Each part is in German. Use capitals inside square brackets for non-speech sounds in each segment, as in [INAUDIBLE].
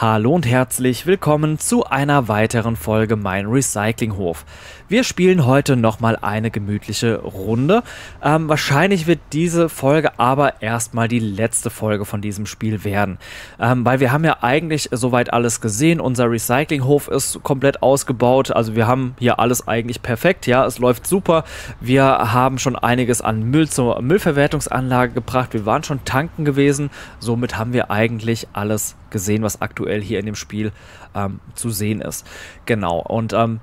Hallo und herzlich willkommen zu einer weiteren Folge Mein Recyclinghof. Wir spielen heute nochmal eine gemütliche Runde. Ähm, wahrscheinlich wird diese Folge aber erstmal die letzte Folge von diesem Spiel werden. Ähm, weil wir haben ja eigentlich soweit alles gesehen. Unser Recyclinghof ist komplett ausgebaut. Also wir haben hier alles eigentlich perfekt. Ja, es läuft super. Wir haben schon einiges an Müll zur Müllverwertungsanlage gebracht. Wir waren schon tanken gewesen. Somit haben wir eigentlich alles gesehen, was aktuell hier in dem Spiel ähm, zu sehen ist. Genau. Und ähm,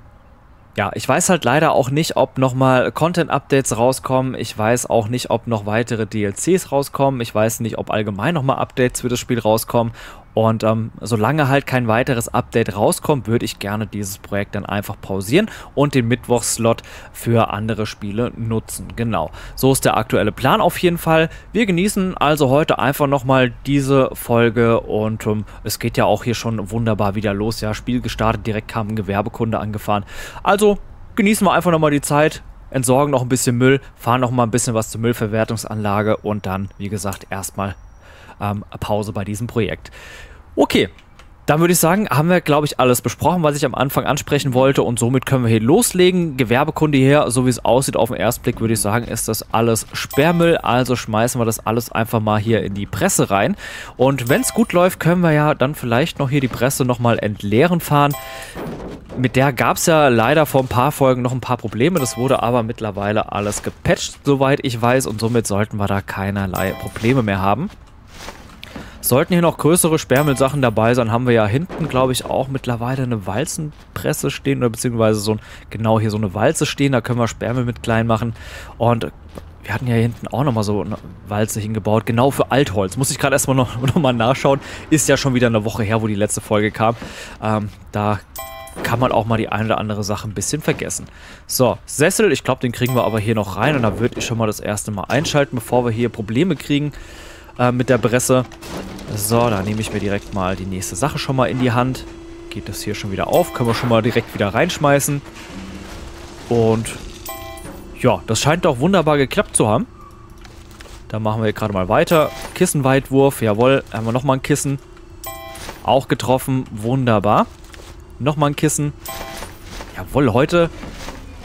ja, ich weiß halt leider auch nicht, ob nochmal Content-Updates rauskommen. Ich weiß auch nicht, ob noch weitere DLCs rauskommen. Ich weiß nicht, ob allgemein nochmal Updates für das Spiel rauskommen. Und ähm, solange halt kein weiteres Update rauskommt, würde ich gerne dieses Projekt dann einfach pausieren und den Mittwochslot für andere Spiele nutzen. Genau, so ist der aktuelle Plan auf jeden Fall. Wir genießen also heute einfach nochmal diese Folge und ähm, es geht ja auch hier schon wunderbar wieder los. Ja, Spiel gestartet, direkt kam ein Gewerbekunde angefahren. Also genießen wir einfach nochmal die Zeit, entsorgen noch ein bisschen Müll, fahren noch mal ein bisschen was zur Müllverwertungsanlage und dann, wie gesagt, erstmal ähm, Pause bei diesem Projekt. Okay, dann würde ich sagen, haben wir, glaube ich, alles besprochen, was ich am Anfang ansprechen wollte und somit können wir hier loslegen. Gewerbekunde hier, so wie es aussieht auf den ersten Blick, würde ich sagen, ist das alles Sperrmüll. Also schmeißen wir das alles einfach mal hier in die Presse rein. Und wenn es gut läuft, können wir ja dann vielleicht noch hier die Presse nochmal entleeren fahren. Mit der gab es ja leider vor ein paar Folgen noch ein paar Probleme. Das wurde aber mittlerweile alles gepatcht, soweit ich weiß. Und somit sollten wir da keinerlei Probleme mehr haben. Sollten hier noch größere Sperrmüllsachen dabei sein, haben wir ja hinten, glaube ich, auch mittlerweile eine Walzenpresse stehen oder beziehungsweise so ein, genau hier so eine Walze stehen. Da können wir Sperrmüll mit klein machen. Und wir hatten ja hier hinten auch nochmal so eine Walze hingebaut, genau für Altholz. Muss ich gerade erstmal noch, [LAUGHS] noch nachschauen. Ist ja schon wieder eine Woche her, wo die letzte Folge kam. Ähm, da kann man auch mal die eine oder andere Sache ein bisschen vergessen. So, Sessel, ich glaube, den kriegen wir aber hier noch rein und da würde ich schon mal das erste Mal einschalten, bevor wir hier Probleme kriegen äh, mit der Presse. So, da nehme ich mir direkt mal die nächste Sache schon mal in die Hand. Geht das hier schon wieder auf. Können wir schon mal direkt wieder reinschmeißen. Und ja, das scheint doch wunderbar geklappt zu haben. Da machen wir gerade mal weiter. Kissenweitwurf, jawohl. Haben wir nochmal ein Kissen. Auch getroffen, wunderbar. Nochmal ein Kissen. Jawohl, heute...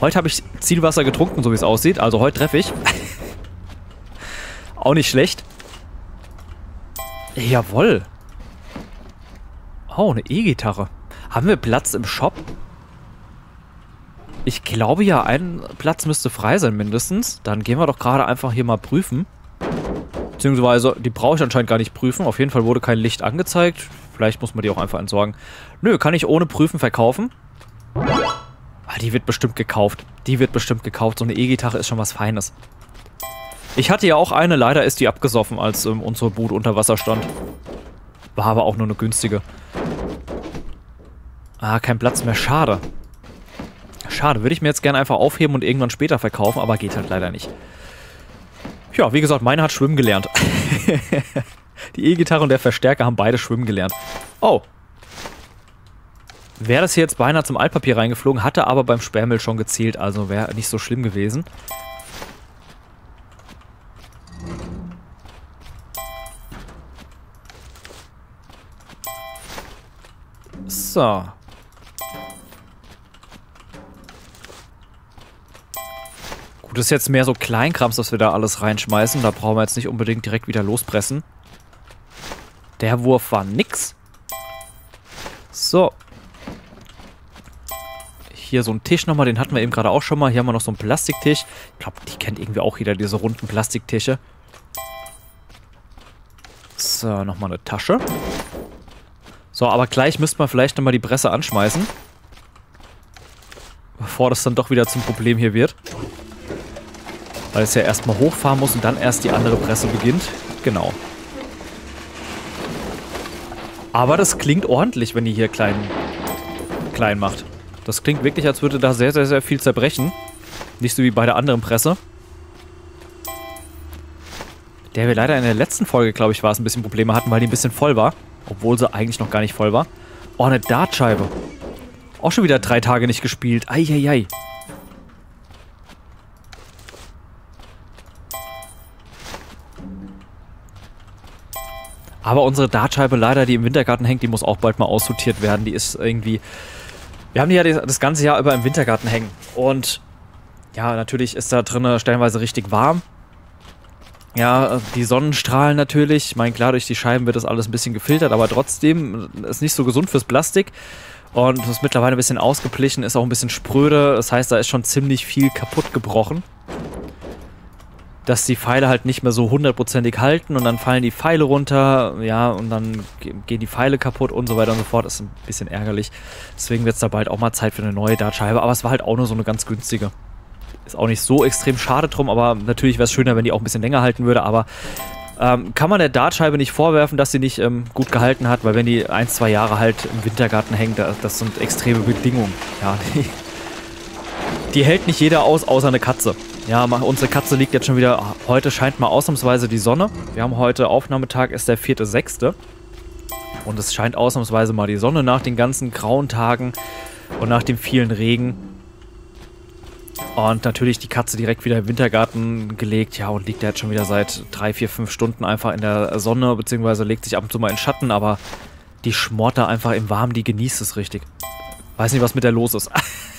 Heute habe ich Zielwasser getrunken, so wie es aussieht. Also heute treffe ich. [LAUGHS] Auch nicht schlecht. Jawoll. Oh, eine E-Gitarre. Haben wir Platz im Shop? Ich glaube ja, ein Platz müsste frei sein mindestens. Dann gehen wir doch gerade einfach hier mal prüfen. Beziehungsweise, die brauche ich anscheinend gar nicht prüfen. Auf jeden Fall wurde kein Licht angezeigt. Vielleicht muss man die auch einfach entsorgen. Nö, kann ich ohne Prüfen verkaufen. Ah, die wird bestimmt gekauft. Die wird bestimmt gekauft. So eine E-Gitarre ist schon was Feines. Ich hatte ja auch eine, leider ist die abgesoffen, als ähm, unsere Boot unter Wasser stand. War aber auch nur eine günstige. Ah, kein Platz mehr, schade. Schade, würde ich mir jetzt gerne einfach aufheben und irgendwann später verkaufen, aber geht halt leider nicht. Ja, wie gesagt, meine hat schwimmen gelernt. [LAUGHS] die E-Gitarre und der Verstärker haben beide schwimmen gelernt. Oh. Wäre das hier jetzt beinahe zum Altpapier reingeflogen, hatte aber beim Sperrmüll schon gezielt, also wäre nicht so schlimm gewesen. So. Gut, das ist jetzt mehr so Kleinkrams, dass wir da alles reinschmeißen. Da brauchen wir jetzt nicht unbedingt direkt wieder lospressen. Der Wurf war nix. So. Hier so ein Tisch nochmal, den hatten wir eben gerade auch schon mal. Hier haben wir noch so einen Plastiktisch. Ich glaube, die kennt irgendwie auch jeder, diese runden Plastiktische. So, nochmal eine Tasche. So, aber gleich müsste man vielleicht nochmal die Presse anschmeißen. Bevor das dann doch wieder zum Problem hier wird. Weil es ja erstmal hochfahren muss und dann erst die andere Presse beginnt. Genau. Aber das klingt ordentlich, wenn die hier klein, klein macht. Das klingt wirklich, als würde da sehr, sehr, sehr viel zerbrechen. Nicht so wie bei der anderen Presse. Der wir leider in der letzten Folge, glaube ich, war es, ein bisschen Probleme hatten, weil die ein bisschen voll war. Obwohl sie eigentlich noch gar nicht voll war. Oh, eine Dartscheibe. Auch schon wieder drei Tage nicht gespielt. Eieiei. Aber unsere Dartscheibe leider, die im Wintergarten hängt, die muss auch bald mal aussortiert werden. Die ist irgendwie... Wir haben die ja das ganze Jahr über im Wintergarten hängen. Und ja, natürlich ist da drinnen stellenweise richtig warm. Ja, die Sonnenstrahlen natürlich. Ich meine, klar, durch die Scheiben wird das alles ein bisschen gefiltert, aber trotzdem ist nicht so gesund fürs Plastik. Und es ist mittlerweile ein bisschen ausgeplichen, ist auch ein bisschen spröde. Das heißt, da ist schon ziemlich viel kaputt gebrochen. Dass die Pfeile halt nicht mehr so hundertprozentig halten und dann fallen die Pfeile runter, ja, und dann gehen die Pfeile kaputt und so weiter und so fort. Das ist ein bisschen ärgerlich. Deswegen wird es da bald auch mal Zeit für eine neue Dartscheibe. Aber es war halt auch nur so eine ganz günstige. Ist auch nicht so extrem schade drum, aber natürlich wäre es schöner, wenn die auch ein bisschen länger halten würde. Aber ähm, kann man der Dartscheibe nicht vorwerfen, dass sie nicht ähm, gut gehalten hat, weil wenn die ein, zwei Jahre halt im Wintergarten hängt, das sind extreme Bedingungen. Ja, die, die hält nicht jeder aus, außer eine Katze. Ja, unsere Katze liegt jetzt schon wieder, heute scheint mal ausnahmsweise die Sonne. Wir haben heute Aufnahmetag, ist der 4.6. Und es scheint ausnahmsweise mal die Sonne nach den ganzen grauen Tagen und nach dem vielen Regen. Und natürlich die Katze direkt wieder im Wintergarten gelegt, ja, und liegt da jetzt schon wieder seit drei, vier, fünf Stunden einfach in der Sonne, beziehungsweise legt sich ab und zu mal in Schatten, aber die schmort da einfach im Warmen, die genießt es richtig. Weiß nicht, was mit der los ist.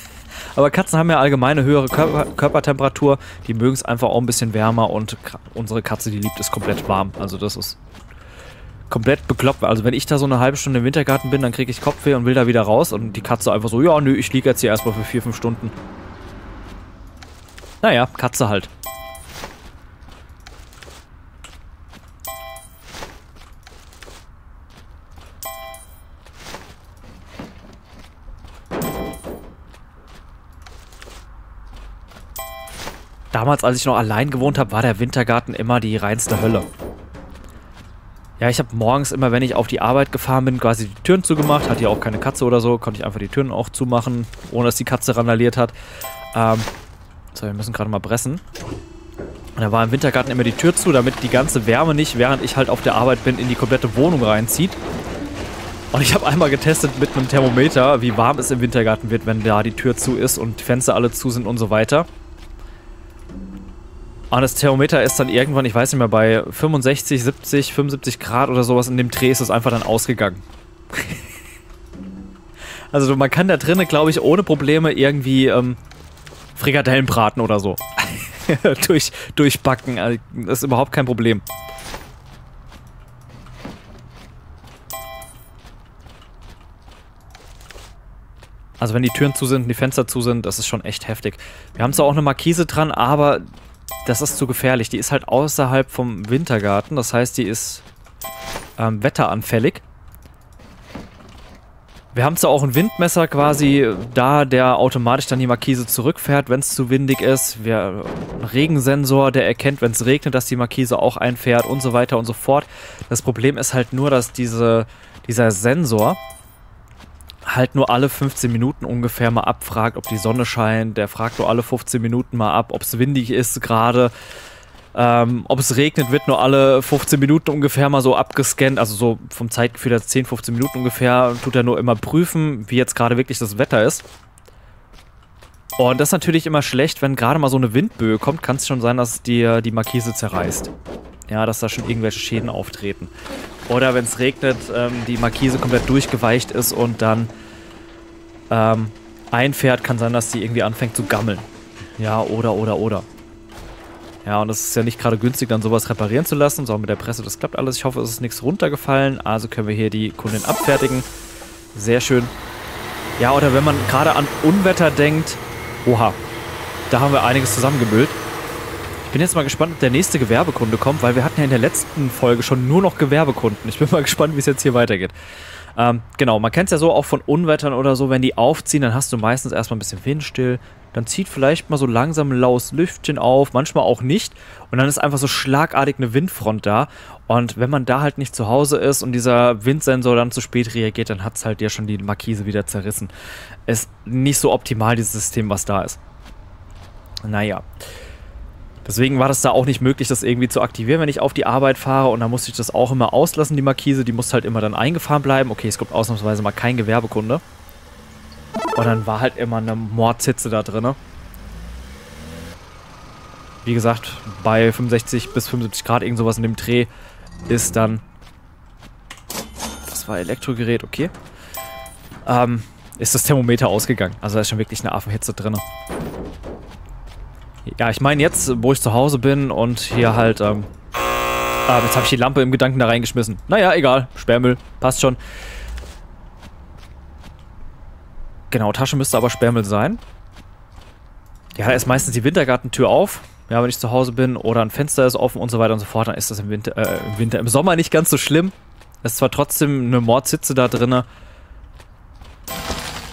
[LAUGHS] aber Katzen haben ja allgemeine höhere Körper Körpertemperatur, die mögen es einfach auch ein bisschen wärmer und unsere Katze, die liebt es komplett warm. Also das ist komplett bekloppt. Also wenn ich da so eine halbe Stunde im Wintergarten bin, dann kriege ich Kopfweh und will da wieder raus und die Katze einfach so, ja, nö, ich liege jetzt hier erstmal für vier, fünf Stunden. Naja, Katze halt. Damals, als ich noch allein gewohnt habe, war der Wintergarten immer die reinste Hölle. Ja, ich habe morgens immer, wenn ich auf die Arbeit gefahren bin, quasi die Türen zugemacht. Hatte ja auch keine Katze oder so, konnte ich einfach die Türen auch zumachen, ohne dass die Katze randaliert hat. Ähm, so, wir müssen gerade mal pressen. Da war im Wintergarten immer die Tür zu, damit die ganze Wärme nicht, während ich halt auf der Arbeit bin, in die komplette Wohnung reinzieht. Und ich habe einmal getestet mit einem Thermometer, wie warm es im Wintergarten wird, wenn da die Tür zu ist und Fenster alle zu sind und so weiter. Und das Thermometer ist dann irgendwann, ich weiß nicht mehr, bei 65, 70, 75 Grad oder sowas in dem Dreh ist es einfach dann ausgegangen. [LAUGHS] also man kann da drinnen, glaube ich, ohne Probleme irgendwie ähm, Frikadellen braten oder so. [LAUGHS] Durch, durchbacken. Also, das ist überhaupt kein Problem. Also wenn die Türen zu sind die Fenster zu sind, das ist schon echt heftig. Wir haben zwar auch eine Markise dran, aber das ist zu gefährlich. Die ist halt außerhalb vom Wintergarten. Das heißt, die ist ähm, wetteranfällig. Wir haben zwar auch ein Windmesser quasi da, der automatisch dann die Markise zurückfährt, wenn es zu windig ist. Wir einen Regensensor, der erkennt, wenn es regnet, dass die Markise auch einfährt und so weiter und so fort. Das Problem ist halt nur, dass diese, dieser Sensor halt nur alle 15 Minuten ungefähr mal abfragt, ob die Sonne scheint. Der fragt nur alle 15 Minuten mal ab, ob es windig ist gerade. Ähm, ob es regnet, wird nur alle 15 Minuten ungefähr mal so abgescannt. Also so vom Zeitgefühl her 10, 15 Minuten ungefähr tut er nur immer prüfen, wie jetzt gerade wirklich das Wetter ist. Und das ist natürlich immer schlecht, wenn gerade mal so eine Windböe kommt, kann es schon sein, dass dir die Markise zerreißt. Ja, dass da schon irgendwelche Schäden auftreten. Oder wenn es regnet, ähm, die Markise komplett durchgeweicht ist und dann ähm, einfährt, kann sein, dass die irgendwie anfängt zu gammeln. Ja, oder, oder, oder. Ja, und es ist ja nicht gerade günstig, dann sowas reparieren zu lassen. So, mit der Presse, das klappt alles. Ich hoffe, es ist nichts runtergefallen. Also können wir hier die Kundin abfertigen. Sehr schön. Ja, oder wenn man gerade an Unwetter denkt, oha, da haben wir einiges zusammengemüllt. Ich bin jetzt mal gespannt, ob der nächste Gewerbekunde kommt, weil wir hatten ja in der letzten Folge schon nur noch Gewerbekunden. Ich bin mal gespannt, wie es jetzt hier weitergeht. Ähm, genau, man kennt es ja so auch von Unwettern oder so, wenn die aufziehen, dann hast du meistens erstmal ein bisschen windstill, dann zieht vielleicht mal so langsam ein laues Lüftchen auf, manchmal auch nicht. Und dann ist einfach so schlagartig eine Windfront da. Und wenn man da halt nicht zu Hause ist und dieser Windsensor dann zu spät reagiert, dann hat es halt ja schon die Markise wieder zerrissen. Ist nicht so optimal, dieses System, was da ist. Naja. Deswegen war das da auch nicht möglich, das irgendwie zu aktivieren, wenn ich auf die Arbeit fahre. Und da musste ich das auch immer auslassen, die Markise. Die musste halt immer dann eingefahren bleiben. Okay, es kommt ausnahmsweise mal kein Gewerbekunde. Und dann war halt immer eine Mordshitze da drin. Wie gesagt, bei 65 bis 75 Grad irgend sowas in dem Dreh ist dann das war Elektrogerät, okay. Ähm, ist das Thermometer ausgegangen. Also da ist schon wirklich eine Affenhitze drin. Ja, ich meine jetzt, wo ich zu Hause bin und hier halt, ähm... Ah, jetzt habe ich die Lampe im Gedanken da reingeschmissen. Naja, egal. Sperrmüll. Passt schon. Genau, Tasche müsste aber Sperrmüll sein. Ja, da ist meistens die Wintergartentür auf. Ja, wenn ich zu Hause bin oder ein Fenster ist offen und so weiter und so fort, dann ist das im Winter, äh, im Winter, im Sommer nicht ganz so schlimm. Es ist zwar trotzdem eine Mordsitze da drinne,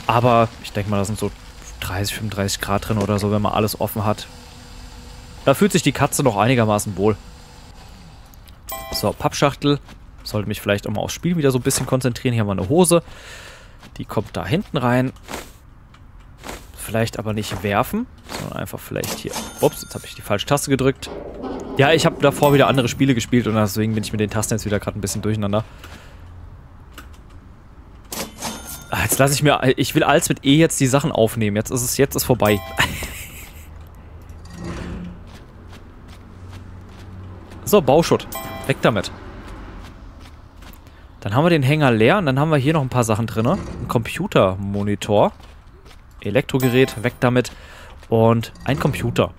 aber ich denke mal, da sind so 30, 35 Grad drin oder so, wenn man alles offen hat. Da fühlt sich die Katze noch einigermaßen wohl. So, Pappschachtel. Sollte mich vielleicht auch mal aufs Spiel wieder so ein bisschen konzentrieren. Hier haben wir eine Hose. Die kommt da hinten rein. Vielleicht aber nicht werfen, sondern einfach vielleicht hier. Ups, jetzt habe ich die falsche Taste gedrückt. Ja, ich habe davor wieder andere Spiele gespielt und deswegen bin ich mit den Tasten jetzt wieder gerade ein bisschen durcheinander. Ah, jetzt lasse ich mir... Ich will als mit E jetzt die Sachen aufnehmen. Jetzt ist es... Jetzt ist vorbei. [LAUGHS] so, Bauschutt. Weg damit. Dann haben wir den Hänger leer und dann haben wir hier noch ein paar Sachen drin. Ein Computermonitor. Elektrogerät, weg damit. Und ein Computer.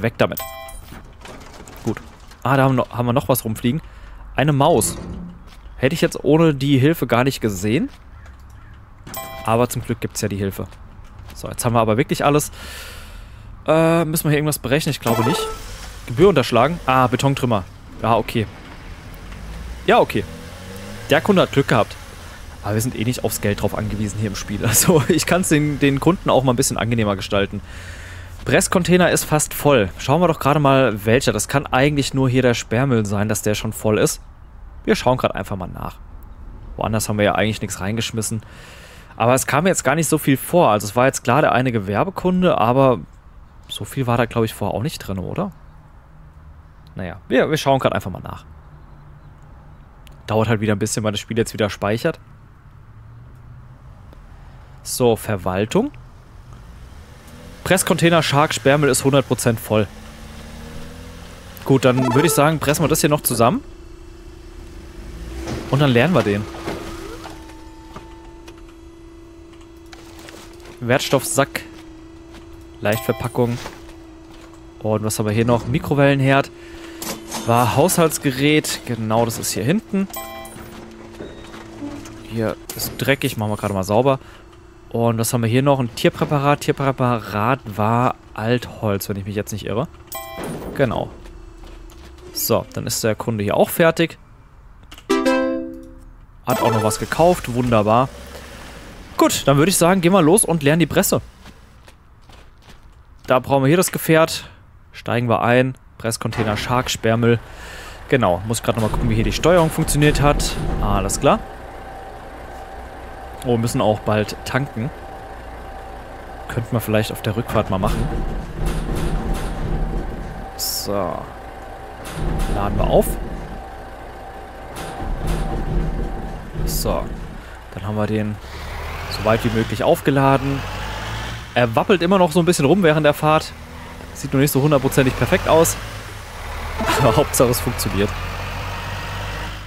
Weg damit. Gut. Ah, da haben, noch, haben wir noch was rumfliegen. Eine Maus. Hätte ich jetzt ohne die Hilfe gar nicht gesehen. Aber zum Glück gibt es ja die Hilfe. So, jetzt haben wir aber wirklich alles. Äh, müssen wir hier irgendwas berechnen? Ich glaube nicht. Gebühr unterschlagen. Ah, Betontrümmer. Ja, okay. Ja, okay. Der Kunde hat Glück gehabt. Aber wir sind eh nicht aufs Geld drauf angewiesen hier im Spiel. [LAUGHS] Also ich kann es den, den Kunden auch mal ein bisschen angenehmer gestalten. Presscontainer ist fast voll. Schauen wir doch gerade mal, welcher. Das kann eigentlich nur hier der Sperrmüll sein, dass der schon voll ist. Wir schauen gerade einfach mal nach. Woanders haben wir ja eigentlich nichts reingeschmissen. Aber es kam jetzt gar nicht so viel vor. Also es war jetzt klar der eine Gewerbekunde, aber so viel war da, glaube ich, vorher auch nicht drin, oder? Naja, wir, wir schauen gerade einfach mal nach. Dauert halt wieder ein bisschen, weil das Spiel jetzt wieder speichert. So, Verwaltung. Presscontainer Shark Sperrmüll ist 100% voll. Gut, dann würde ich sagen, pressen wir das hier noch zusammen. Und dann lernen wir den. Wertstoffsack. Leichtverpackung. Und was haben wir hier noch? Mikrowellenherd. War Haushaltsgerät. Genau, das ist hier hinten. Hier ist dreckig. Machen wir gerade mal sauber. Und was haben wir hier noch? Ein Tierpräparat. Tierpräparat war Altholz, wenn ich mich jetzt nicht irre. Genau. So, dann ist der Kunde hier auch fertig. Hat auch noch was gekauft. Wunderbar. Gut, dann würde ich sagen, gehen wir los und lernen die Presse. Da brauchen wir hier das Gefährt. Steigen wir ein. Presscontainer, Shark, Sperrmüll. Genau, muss gerade nochmal gucken, wie hier die Steuerung funktioniert hat. Alles klar. Oh, müssen auch bald tanken. Könnten wir vielleicht auf der Rückfahrt mal machen. So. Laden wir auf. So. Dann haben wir den so weit wie möglich aufgeladen. Er wappelt immer noch so ein bisschen rum während der Fahrt. Sieht noch nicht so hundertprozentig perfekt aus. Aber [LAUGHS] Hauptsache es funktioniert.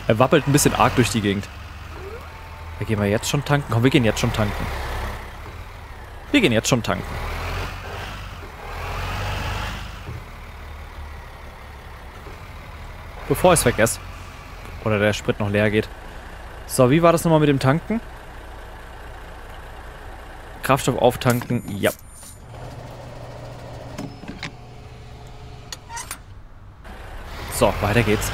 Er wappelt ein bisschen arg durch die Gegend. Da gehen wir jetzt schon tanken. Komm, wir gehen jetzt schon tanken. Wir gehen jetzt schon tanken. Bevor es vergesse. Oder der Sprit noch leer geht. So, wie war das nochmal mit dem Tanken? Kraftstoff auftanken. Ja. So, weiter geht's.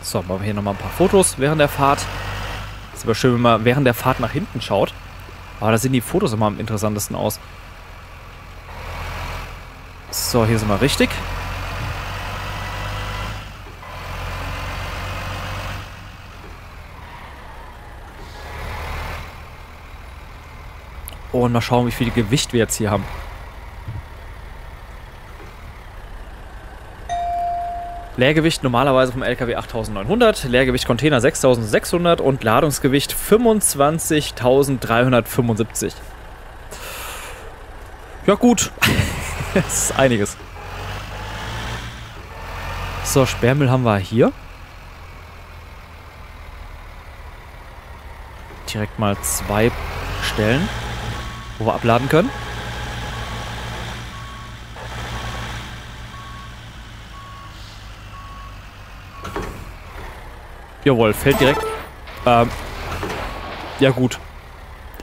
So, machen wir hier nochmal ein paar Fotos während der Fahrt. Ist aber schön, wenn man während der Fahrt nach hinten schaut. Aber da sehen die Fotos immer am interessantesten aus. So, hier sind wir richtig. Und mal schauen, wie viel Gewicht wir jetzt hier haben. Leergewicht normalerweise vom LKW 8900, Leergewicht Container 6600 und Ladungsgewicht 25.375. Ja gut. [LAUGHS] das ist einiges. So, Sperrmüll haben wir hier. Direkt mal zwei Stellen, wo wir abladen können. Jawohl, fällt direkt. Ähm, ja gut.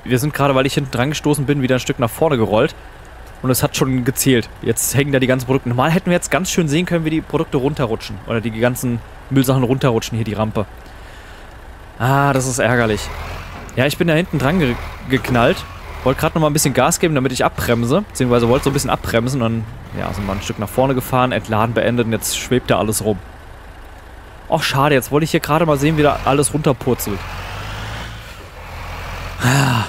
Wir sind gerade, weil ich hinten dran gestoßen bin, wieder ein Stück nach vorne gerollt. Und es hat schon gezählt. Jetzt hängen da die ganzen Produkte. Normal hätten wir jetzt ganz schön sehen können, wie die Produkte runterrutschen. Oder die ganzen Müllsachen runterrutschen, hier die Rampe. Ah, das ist ärgerlich. Ja, ich bin da hinten dran ge geknallt. Wollte gerade noch mal ein bisschen Gas geben, damit ich abbremse. Beziehungsweise wollte so ein bisschen abbremsen dann, ja, sind wir ein Stück nach vorne gefahren, entladen beendet und jetzt schwebt da alles rum. Och, schade, jetzt wollte ich hier gerade mal sehen, wie da alles runterpurzelt. Ah,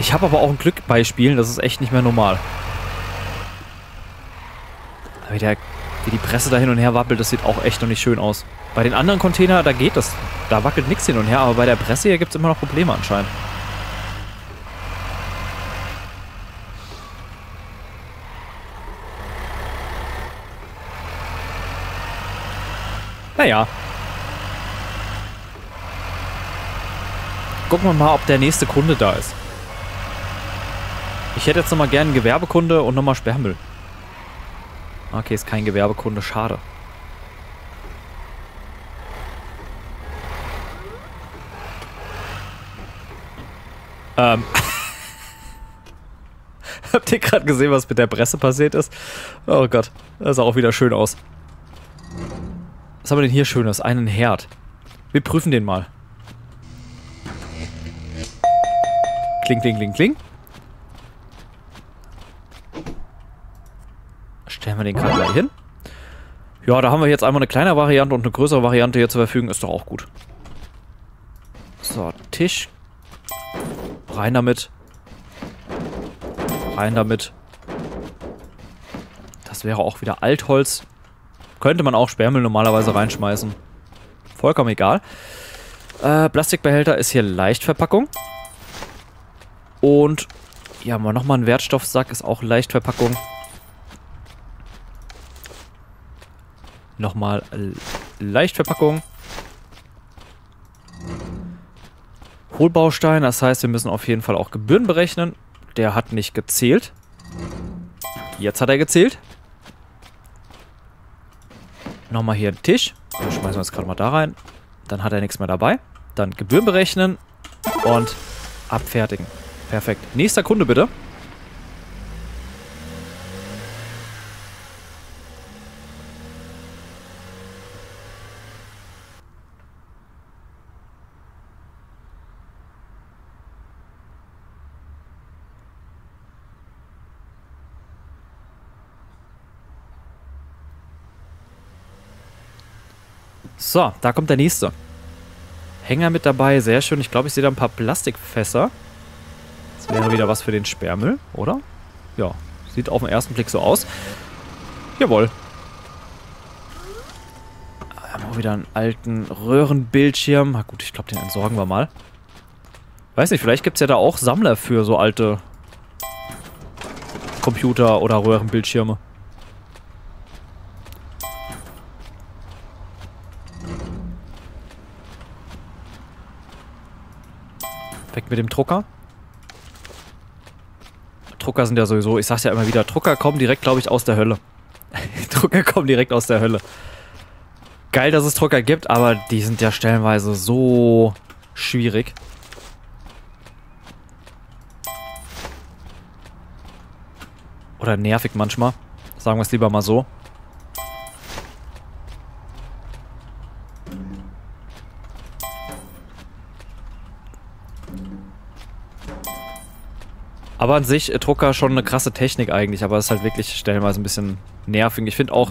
ich habe aber auch ein Glück bei Spielen, das ist echt nicht mehr normal. Wie, der, wie die Presse da hin und her wappelt, das sieht auch echt noch nicht schön aus. Bei den anderen Container, da geht das. Da wackelt nichts hin und her, aber bei der Presse hier gibt es immer noch Probleme anscheinend. Naja. Gucken wir mal, ob der nächste Kunde da ist. Ich hätte jetzt nochmal gerne einen Gewerbekunde und nochmal Sperrmüll. Okay, ist kein Gewerbekunde, schade. Ähm. [LAUGHS] Habt ihr gerade gesehen, was mit der Presse passiert ist? Oh Gott, das sah auch wieder schön aus. Was haben wir denn hier Schönes? Einen Herd. Wir prüfen den mal. Kling, kling, kling, kling. Stellen wir den gerade gleich hin. Ja, da haben wir jetzt einmal eine kleine Variante und eine größere Variante hier zur Verfügung. Ist doch auch gut. So, Tisch. Rein damit. Rein damit. Das wäre auch wieder Altholz. Könnte man auch Sperrmüll normalerweise reinschmeißen. Vollkommen egal. Äh, Plastikbehälter ist hier Leichtverpackung. Und ja, mal nochmal ein Wertstoffsack ist auch Leichtverpackung. Nochmal Leichtverpackung. Hohlbaustein, das heißt, wir müssen auf jeden Fall auch Gebühren berechnen. Der hat nicht gezählt. Jetzt hat er gezählt. Nochmal hier einen Tisch. Den schmeißen wir jetzt gerade mal da rein. Dann hat er nichts mehr dabei. Dann Gebühren berechnen und abfertigen. Perfekt. Nächster Kunde bitte. So, da kommt der nächste. Hänger mit dabei, sehr schön. Ich glaube, ich sehe da ein paar Plastikfässer. Das wäre wieder was für den Sperrmüll, oder? Ja, sieht auf den ersten Blick so aus. Jawohl. Wir haben auch wieder einen alten Röhrenbildschirm. Na gut, ich glaube, den entsorgen wir mal. Weiß nicht, vielleicht gibt es ja da auch Sammler für so alte Computer- oder Röhrenbildschirme. Weg mit dem Drucker. Drucker sind ja sowieso, ich sag's ja immer wieder, Drucker kommen direkt, glaube ich, aus der Hölle. [LAUGHS] Drucker kommen direkt aus der Hölle. Geil, dass es Drucker gibt, aber die sind ja stellenweise so schwierig. Oder nervig manchmal. Sagen wir es lieber mal so. Aber an sich, äh, Drucker schon eine krasse Technik eigentlich, aber es ist halt wirklich stellenweise ein bisschen nervig. Ich finde auch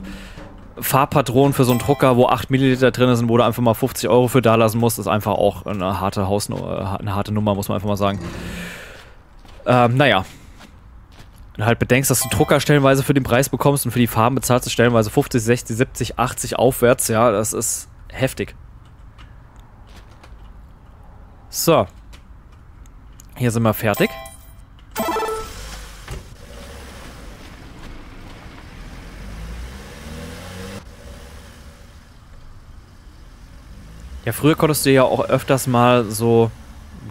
Farbpatronen für so einen Drucker, wo 8 Milliliter drin sind, wo du einfach mal 50 Euro für da lassen musst, ist einfach auch eine harte Hausnummer, eine harte Nummer, muss man einfach mal sagen. Ähm, naja. Wenn du halt bedenkst, dass du Drucker stellenweise für den Preis bekommst und für die Farben bezahlst du stellenweise 50, 60, 70, 80 aufwärts, ja, das ist heftig. So. Hier sind wir fertig. Ja, früher konntest du ja auch öfters mal so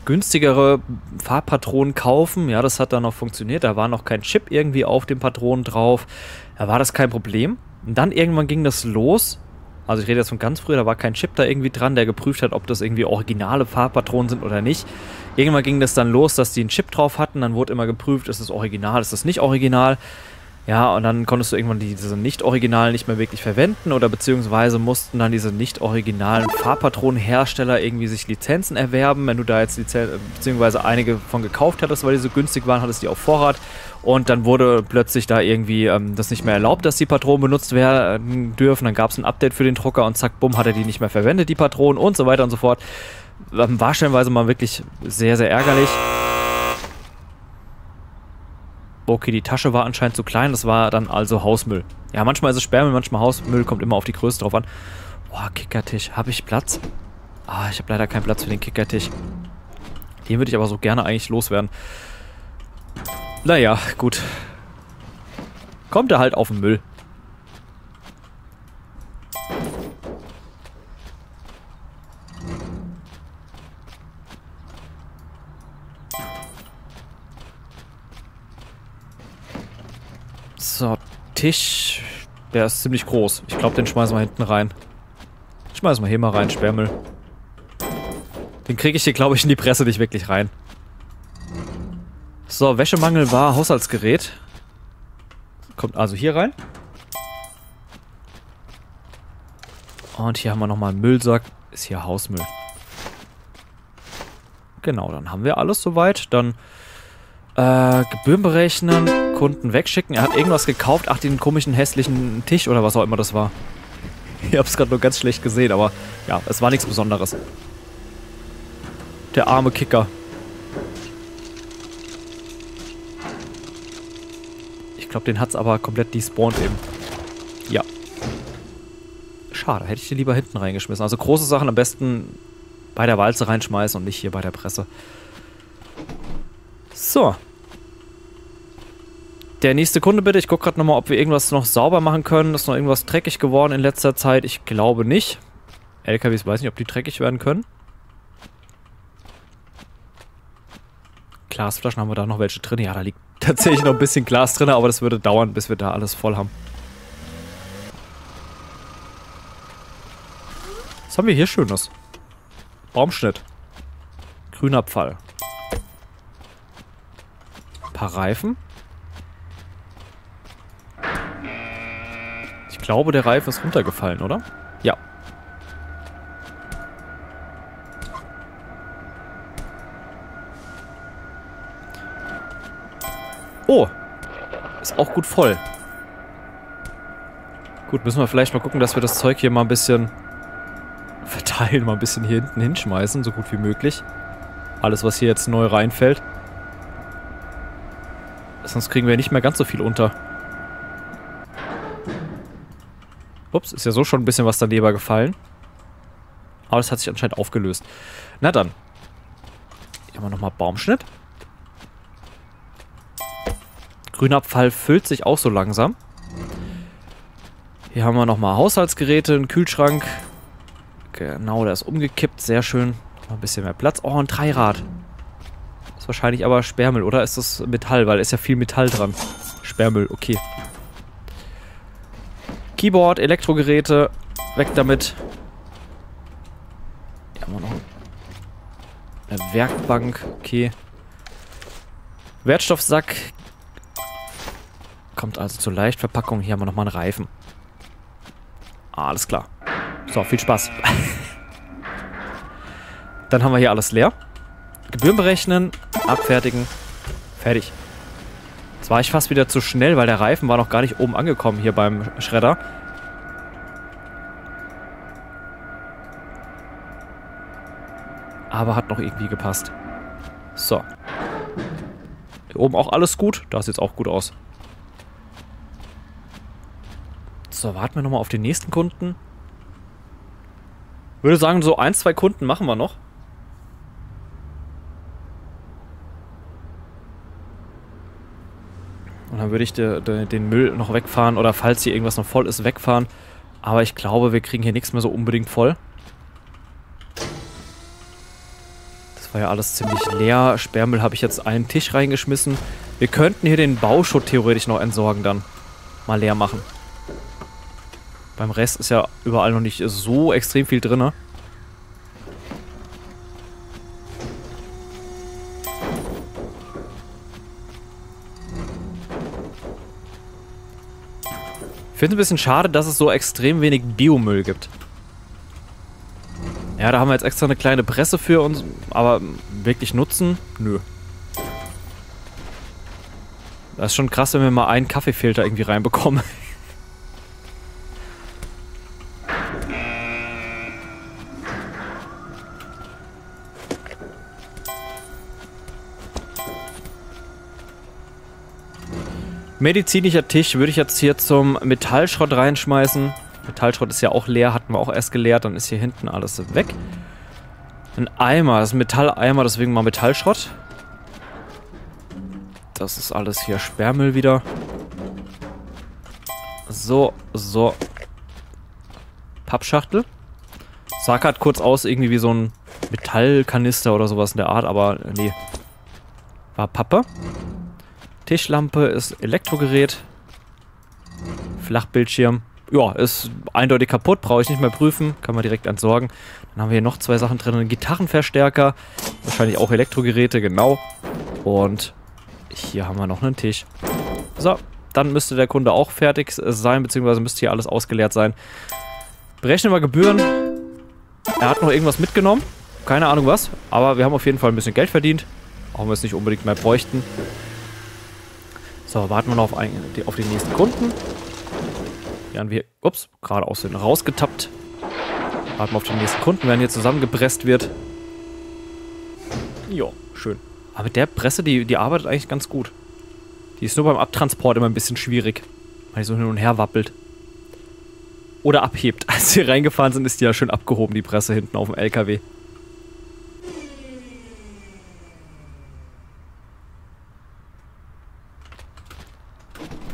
günstigere Farbpatronen kaufen. Ja, das hat dann noch funktioniert. Da war noch kein Chip irgendwie auf den Patronen drauf. Da war das kein Problem. Und dann irgendwann ging das los. Also ich rede jetzt von ganz früher, da war kein Chip da irgendwie dran, der geprüft hat, ob das irgendwie originale Farbpatronen sind oder nicht. Irgendwann ging das dann los, dass die einen Chip drauf hatten. Dann wurde immer geprüft, ist das original, ist das nicht original. Ja, und dann konntest du irgendwann diese nicht-originalen nicht mehr wirklich verwenden oder beziehungsweise mussten dann diese nicht-originalen Farbpatronenhersteller irgendwie sich Lizenzen erwerben. Wenn du da jetzt Lizen beziehungsweise einige von gekauft hattest, weil die so günstig waren, hattest die auf Vorrat. Und dann wurde plötzlich da irgendwie ähm, das nicht mehr erlaubt, dass die Patronen benutzt werden dürfen. Dann gab es ein Update für den Drucker und zack, bumm, hat er die nicht mehr verwendet, die Patronen und so weiter und so fort. Ähm, war stellenweise mal wirklich sehr, sehr ärgerlich. Okay, die Tasche war anscheinend zu klein, das war dann also Hausmüll. Ja, manchmal ist es Sperrmüll, manchmal Hausmüll, kommt immer auf die Größe drauf an. Boah, Kickertisch. Habe ich Platz? Ah, ich habe leider keinen Platz für den Kickertisch. Den würde ich aber so gerne eigentlich loswerden. Naja, gut. Kommt er halt auf den Müll. So, Tisch. Der ist ziemlich groß. Ich glaube, den schmeißen wir hinten rein. Schmeißen wir hier mal rein, Sperrmüll. Den kriege ich hier, glaube ich, in die Presse nicht wirklich rein. So, Wäschemangel war Haushaltsgerät. Kommt also hier rein. Und hier haben wir nochmal einen Müllsack. Ist hier Hausmüll. Genau, dann haben wir alles soweit. Dann äh, Gebühren berechnen. Kunden wegschicken. Er hat irgendwas gekauft. Ach, den komischen hässlichen Tisch oder was auch immer das war. Ich hab's gerade nur ganz schlecht gesehen, aber ja, es war nichts Besonderes. Der arme Kicker. Ich glaube, den hat's aber komplett despawned eben. Ja. Schade, hätte ich den lieber hinten reingeschmissen. Also große Sachen am besten bei der Walze reinschmeißen und nicht hier bei der Presse. So, der nächste Kunde bitte. Ich gucke gerade nochmal, ob wir irgendwas noch sauber machen können. Ist noch irgendwas dreckig geworden in letzter Zeit? Ich glaube nicht. LKWs weiß nicht, ob die dreckig werden können. Glasflaschen haben wir da noch welche drin. Ja, da liegt [LAUGHS] tatsächlich noch ein bisschen Glas drin, aber das würde dauern, bis wir da alles voll haben. Was haben wir hier Schönes? Baumschnitt. Ein paar Reifen. glaube, der Reifen ist runtergefallen, oder? Ja. Oh. Ist auch gut voll. Gut, müssen wir vielleicht mal gucken, dass wir das Zeug hier mal ein bisschen verteilen, mal ein bisschen hier hinten hinschmeißen, so gut wie möglich. Alles, was hier jetzt neu reinfällt. Sonst kriegen wir nicht mehr ganz so viel unter. Ups, ist ja so schon ein bisschen was daneben gefallen. Aber das hat sich anscheinend aufgelöst. Na dann. Hier haben wir nochmal Baumschnitt. Grüner Pfeil füllt sich auch so langsam. Hier haben wir nochmal Haushaltsgeräte, einen Kühlschrank. Genau, der ist umgekippt. Sehr schön. Noch ein bisschen mehr Platz. Oh, ein Dreirad. Wahrscheinlich aber Sperrmüll, oder? Ist das Metall? Weil ist ja viel Metall dran. Sperrmüll, okay. Keyboard, Elektrogeräte, weg damit. Hier haben wir noch eine Werkbank, okay. Wertstoffsack. Kommt also zur Leichtverpackung. Hier haben wir nochmal einen Reifen. Alles klar. So, viel Spaß. [LAUGHS] Dann haben wir hier alles leer. Gebühren berechnen, abfertigen, fertig. Jetzt war ich fast wieder zu schnell, weil der Reifen war noch gar nicht oben angekommen hier beim Schredder. Aber hat noch irgendwie gepasst. So. Hier oben auch alles gut. Da sieht es auch gut aus. So, warten wir nochmal auf den nächsten Kunden. Würde sagen, so ein, zwei Kunden machen wir noch. würde ich de, de, den Müll noch wegfahren oder falls hier irgendwas noch voll ist, wegfahren. Aber ich glaube, wir kriegen hier nichts mehr so unbedingt voll. Das war ja alles ziemlich leer. Sperrmüll habe ich jetzt einen Tisch reingeschmissen. Wir könnten hier den Bauschutt theoretisch noch entsorgen dann. Mal leer machen. Beim Rest ist ja überall noch nicht so extrem viel drin. Finde es ein bisschen schade, dass es so extrem wenig Biomüll gibt. Ja, da haben wir jetzt extra eine kleine Presse für uns, aber wirklich nutzen? Nö. Das ist schon krass, wenn wir mal einen Kaffeefilter irgendwie reinbekommen. [LAUGHS] Medizinischer Tisch würde ich jetzt hier zum Metallschrott reinschmeißen. Metallschrott ist ja auch leer, hatten wir auch erst geleert, dann ist hier hinten alles weg. Ein Eimer, das ist ein Metalleimer, deswegen mal Metallschrott. Das ist alles hier Sperrmüll wieder. So, so. Pappschachtel. Sah gerade kurz aus, irgendwie wie so ein Metallkanister oder sowas in der Art, aber nee. War Pappe. Tischlampe ist Elektrogerät. Flachbildschirm. Ja, ist eindeutig kaputt, brauche ich nicht mehr prüfen, kann man direkt entsorgen. Dann haben wir hier noch zwei Sachen drin, einen Gitarrenverstärker, wahrscheinlich auch Elektrogeräte, genau. Und hier haben wir noch einen Tisch. So, dann müsste der Kunde auch fertig sein, beziehungsweise müsste hier alles ausgeleert sein. Berechnen wir Gebühren. Er hat noch irgendwas mitgenommen, keine Ahnung was, aber wir haben auf jeden Fall ein bisschen Geld verdient, auch wenn wir es nicht unbedingt mehr bräuchten. So, warten wir noch auf, ein, die, auf den nächsten Kunden. Haben wir, ups, gerade aus den rausgetappt. Warten wir auf den nächsten Kunden, wenn hier zusammengepresst wird. Jo, schön. Aber mit der Presse, die, die arbeitet eigentlich ganz gut. Die ist nur beim Abtransport immer ein bisschen schwierig. Weil die so hin und her wappelt. Oder abhebt. [LAUGHS] Als wir reingefahren sind, ist die ja schön abgehoben, die Presse hinten auf dem LKW.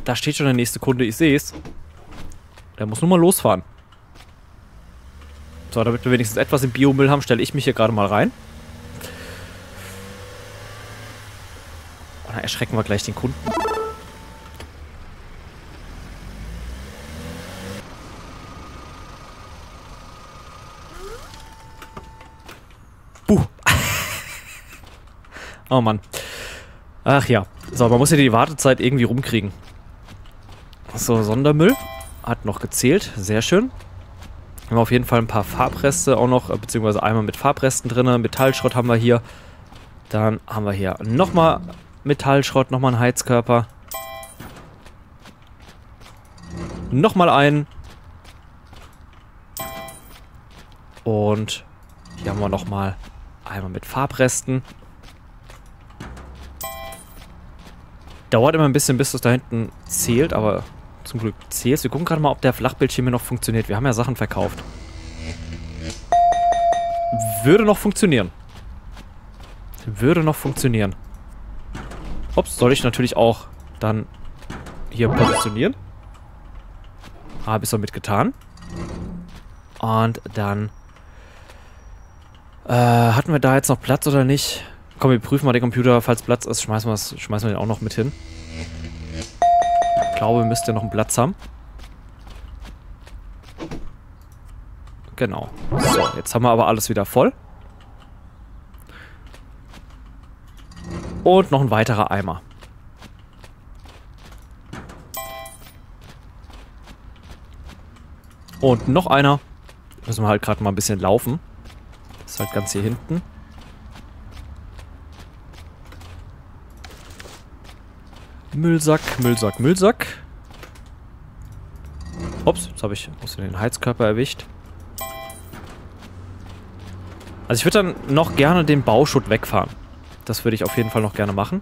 Da steht schon der nächste Kunde, ich sehe es. Der muss nur mal losfahren. So, damit wir wenigstens etwas im Biomüll haben, stelle ich mich hier gerade mal rein. Und dann erschrecken wir gleich den Kunden. Buh. [LAUGHS] oh Mann. Ach ja. So, man muss ja die Wartezeit irgendwie rumkriegen. So, Sondermüll. Hat noch gezählt. Sehr schön. Haben wir auf jeden Fall ein paar Farbreste auch noch, beziehungsweise einmal mit Farbresten drin. Metallschrott haben wir hier. Dann haben wir hier nochmal Metallschrott, nochmal einen Heizkörper. Nochmal einen. Und hier haben wir nochmal einmal mit Farbresten. Dauert immer ein bisschen, bis das da hinten zählt, aber zum Glück CS. Wir gucken gerade mal, ob der Flachbildschirm hier noch funktioniert. Wir haben ja Sachen verkauft. Würde noch funktionieren. Würde noch funktionieren. Ups, soll ich natürlich auch dann hier positionieren. Habe ich so mitgetan. Und dann äh, hatten wir da jetzt noch Platz oder nicht? Komm, wir prüfen mal den Computer. Falls Platz ist, schmeißen, schmeißen wir den auch noch mit hin. Ich glaube, wir müssten noch einen Platz haben. Genau. So, jetzt haben wir aber alles wieder voll. Und noch ein weiterer Eimer. Und noch einer. Müssen wir halt gerade mal ein bisschen laufen. Das ist halt ganz hier hinten. Müllsack, Müllsack, Müllsack. Ups, jetzt habe ich aus den Heizkörper erwischt. Also ich würde dann noch gerne den Bauschutt wegfahren. Das würde ich auf jeden Fall noch gerne machen.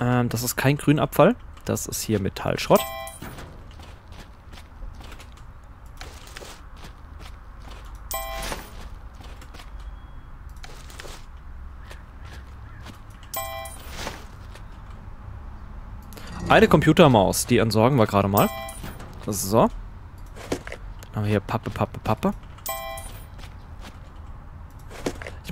Ähm, das ist kein Grünabfall. Das ist hier Metallschrott. Eine Computermaus, die entsorgen wir gerade mal. So. Haben wir hier Pappe, Pappe, Pappe.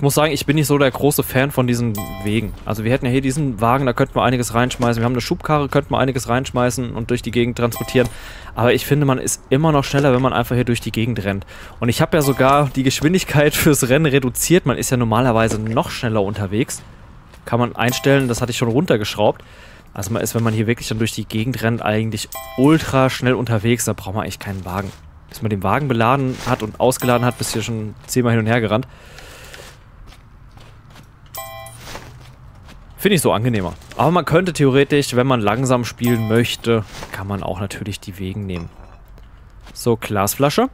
muss sagen, ich bin nicht so der große Fan von diesen Wegen. Also wir hätten ja hier diesen Wagen, da könnten wir einiges reinschmeißen. Wir haben eine Schubkarre, könnten wir einiges reinschmeißen und durch die Gegend transportieren. Aber ich finde, man ist immer noch schneller, wenn man einfach hier durch die Gegend rennt. Und ich habe ja sogar die Geschwindigkeit [LAUGHS] fürs Rennen reduziert. Man ist ja normalerweise noch schneller unterwegs. Kann man einstellen, das hatte ich schon runtergeschraubt. Also man ist, wenn man hier wirklich dann durch die Gegend rennt, eigentlich ultra schnell unterwegs. Da braucht man eigentlich keinen Wagen. Bis man den Wagen beladen hat und ausgeladen hat, bis hier schon zehnmal hin und her gerannt. Finde ich so angenehmer. Aber man könnte theoretisch, wenn man langsam spielen möchte, kann man auch natürlich die Wegen nehmen. So, Glasflasche.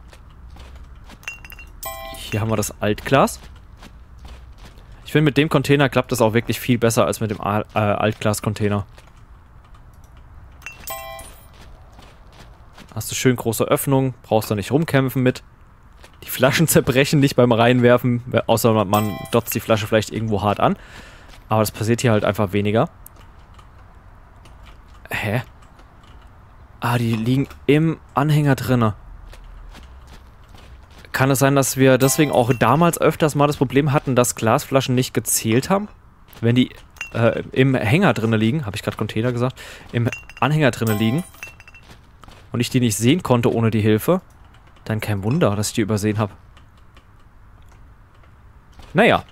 Hier haben wir das Altglas. Ich finde, mit dem Container klappt das auch wirklich viel besser als mit dem äh, Altglas-Container. Hast du schön große Öffnung, brauchst du nicht rumkämpfen mit. Die Flaschen [LAUGHS] zerbrechen nicht beim Reinwerfen, außer man dotzt die Flasche vielleicht irgendwo hart an. Aber das passiert hier halt einfach weniger. Hä? Ah, die liegen im Anhänger drinne. Kann es sein, dass wir deswegen auch damals öfters mal das Problem hatten, dass Glasflaschen nicht gezählt haben? Wenn die äh, im Hänger drinne liegen, habe ich gerade Container gesagt, im Anhänger drinne liegen und ich die nicht sehen konnte ohne die Hilfe, dann kein Wunder, dass ich die übersehen habe. Naja,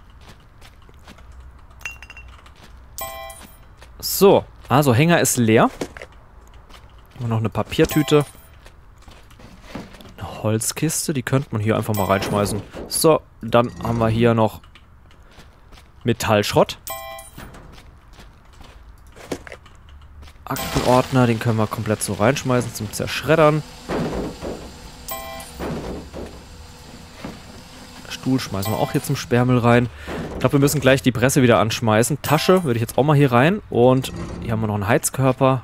So, also Hänger ist leer. Immer noch eine Papiertüte. Eine Holzkiste, die könnte man hier einfach mal reinschmeißen. So, dann haben wir hier noch Metallschrott. Aktenordner, den können wir komplett so reinschmeißen zum Zerschreddern. Stuhl schmeißen wir auch hier zum Sperrmüll rein. Ich glaube, wir müssen gleich die Presse wieder anschmeißen. Tasche würde ich jetzt auch mal hier rein. Und hier haben wir noch einen Heizkörper.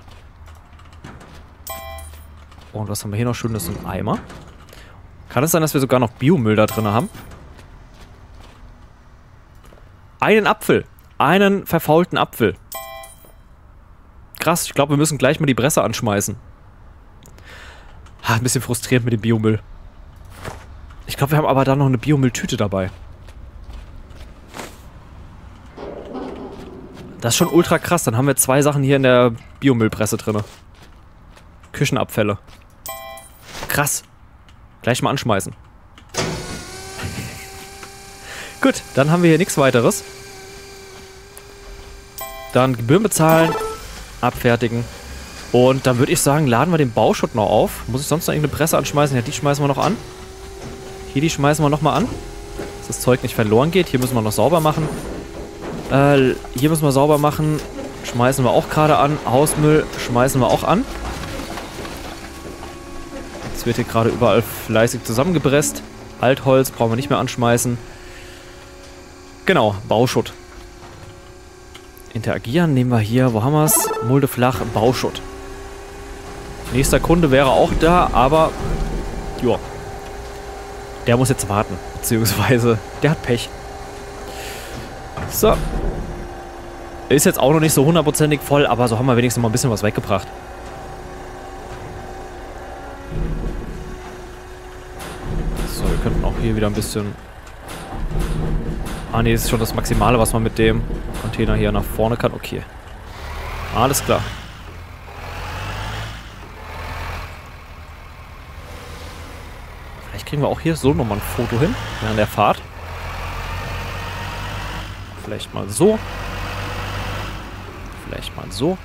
Und was haben wir hier noch schön? Das ist ein Eimer. Kann es sein, dass wir sogar noch Biomüll da drin haben? Einen Apfel. Einen verfaulten Apfel. Krass, ich glaube, wir müssen gleich mal die Presse anschmeißen. Ha, ein bisschen frustrierend mit dem Biomüll. Ich glaube, wir haben aber da noch eine Biomülltüte dabei. Das ist schon ultra krass. Dann haben wir zwei Sachen hier in der Biomüllpresse drin. Küchenabfälle. Krass. Gleich mal anschmeißen. Gut, dann haben wir hier nichts weiteres. Dann Gebühren bezahlen, abfertigen. Und dann würde ich sagen, laden wir den Bauschutt noch auf. Muss ich sonst noch irgendeine Presse anschmeißen? Ja, die schmeißen wir noch an. Hier, die schmeißen wir nochmal an. Dass das Zeug nicht verloren geht. Hier müssen wir noch sauber machen. Äh, hier müssen wir sauber machen. Schmeißen wir auch gerade an. Hausmüll schmeißen wir auch an. Jetzt wird hier gerade überall fleißig zusammengepresst. Altholz brauchen wir nicht mehr anschmeißen. Genau, Bauschutt. Interagieren nehmen wir hier, wo haben wir es? Mulde flach, Bauschutt. Nächster Kunde wäre auch da, aber... Joa. Der muss jetzt warten. Beziehungsweise, der hat Pech. So. Ist jetzt auch noch nicht so hundertprozentig voll, aber so haben wir wenigstens mal ein bisschen was weggebracht. So, wir könnten auch hier wieder ein bisschen... Ah ne, das ist schon das Maximale, was man mit dem Container hier nach vorne kann. Okay. Alles klar. Vielleicht kriegen wir auch hier so nochmal ein Foto hin, während der Fahrt. Vielleicht mal so. Vielleicht mal so.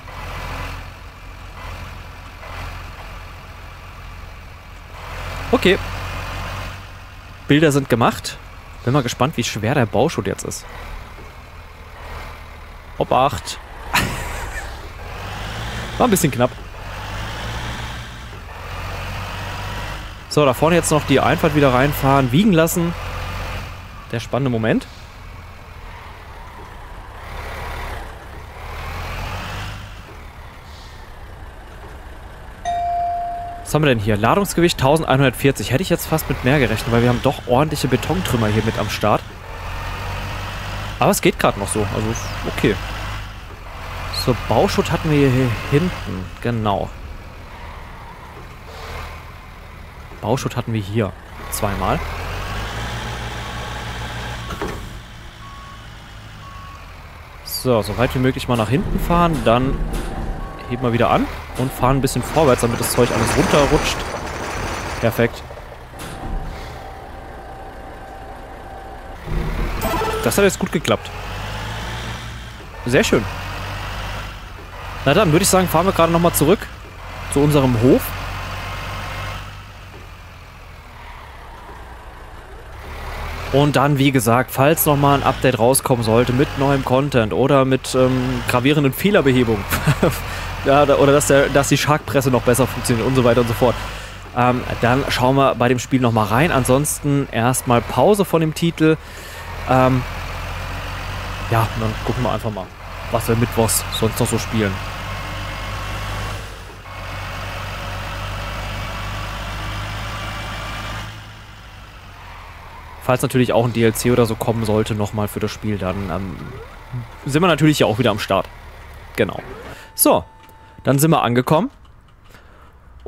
Okay. Bilder sind gemacht. Bin mal gespannt, wie schwer der Bauschutt jetzt ist. Obacht. War ein bisschen knapp. So, da vorne jetzt noch die Einfahrt wieder reinfahren, wiegen lassen. Der spannende Moment. Was haben wir denn hier? Ladungsgewicht 1140. Hätte ich jetzt fast mit mehr gerechnet, weil wir haben doch ordentliche Betontrümmer hier mit am Start. Aber es geht gerade noch so. Also okay. So, Bauschutt hatten wir hier hinten. Genau. Bauschutt hatten wir hier. Zweimal. So, so weit wie möglich mal nach hinten fahren, dann heben wir wieder an und fahren ein bisschen vorwärts, damit das Zeug alles runterrutscht. Perfekt. Das hat jetzt gut geklappt. Sehr schön. Na dann würde ich sagen, fahren wir gerade nochmal zurück zu unserem Hof. Und dann, wie gesagt, falls nochmal ein Update rauskommen sollte mit neuem Content oder mit ähm, gravierenden Fehlerbehebungen [LAUGHS] ja, oder dass, der, dass die Shark-Presse noch besser funktioniert und so weiter und so fort, ähm, dann schauen wir bei dem Spiel nochmal rein. Ansonsten erstmal Pause von dem Titel. Ähm, ja, dann gucken wir einfach mal, was wir mittwochs sonst noch so spielen. Falls natürlich auch ein DLC oder so kommen sollte, nochmal für das Spiel, dann ähm, sind wir natürlich ja auch wieder am Start. Genau. So, dann sind wir angekommen.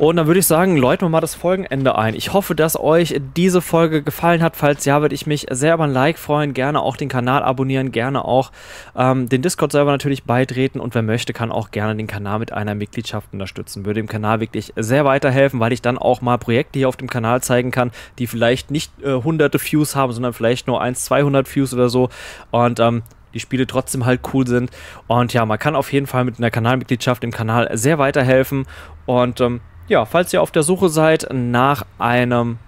Und dann würde ich sagen, läuten wir mal das Folgenende ein. Ich hoffe, dass euch diese Folge gefallen hat. Falls ja, würde ich mich sehr über ein Like freuen. Gerne auch den Kanal abonnieren, gerne auch ähm, den Discord-Server natürlich beitreten. Und wer möchte, kann auch gerne den Kanal mit einer Mitgliedschaft unterstützen. Würde dem Kanal wirklich sehr weiterhelfen, weil ich dann auch mal Projekte hier auf dem Kanal zeigen kann, die vielleicht nicht äh, hunderte Views haben, sondern vielleicht nur 1, 200 Views oder so. Und ähm, die Spiele trotzdem halt cool sind. Und ja, man kann auf jeden Fall mit einer Kanalmitgliedschaft dem Kanal sehr weiterhelfen. Und ähm, ja, falls ihr auf der Suche seid nach einem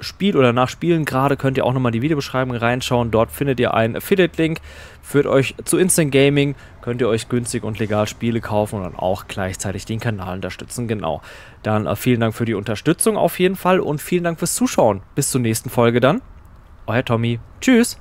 Spiel oder nach Spielen gerade, könnt ihr auch nochmal die Videobeschreibung reinschauen. Dort findet ihr einen Affiliate-Link, führt euch zu Instant Gaming, könnt ihr euch günstig und legal Spiele kaufen und dann auch gleichzeitig den Kanal unterstützen. Genau. Dann äh, vielen Dank für die Unterstützung auf jeden Fall und vielen Dank fürs Zuschauen. Bis zur nächsten Folge dann. Euer Tommy. Tschüss.